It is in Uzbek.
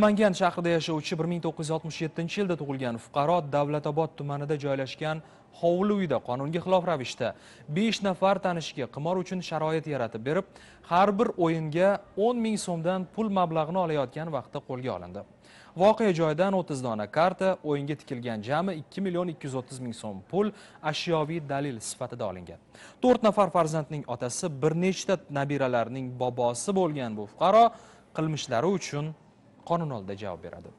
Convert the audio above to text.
Namangan shahrida yashovchi 1967 yilda tug'ilgan fuqaro Davlatobod tumanida joylashgan hovli uyda qonunga xilof ravishda 5 nafar tanishiga qimor uchun sharoit yaratib berib, har bir o'yinga 10 ming so'mdan pul mablag'ini olayotgan vaqtda qo'lga olindi. Voqea joyidan 30 dona karta, o'yinga tikilgan jami 2 million 230 ming so'm pul ashyoviy dalil sifatida olingan. 4 nafar farzandning otasi, bir nechta nabiralarning bobosi bo'lgan bu fuqaro qilmishlari uchun qonun oldida javob beradi.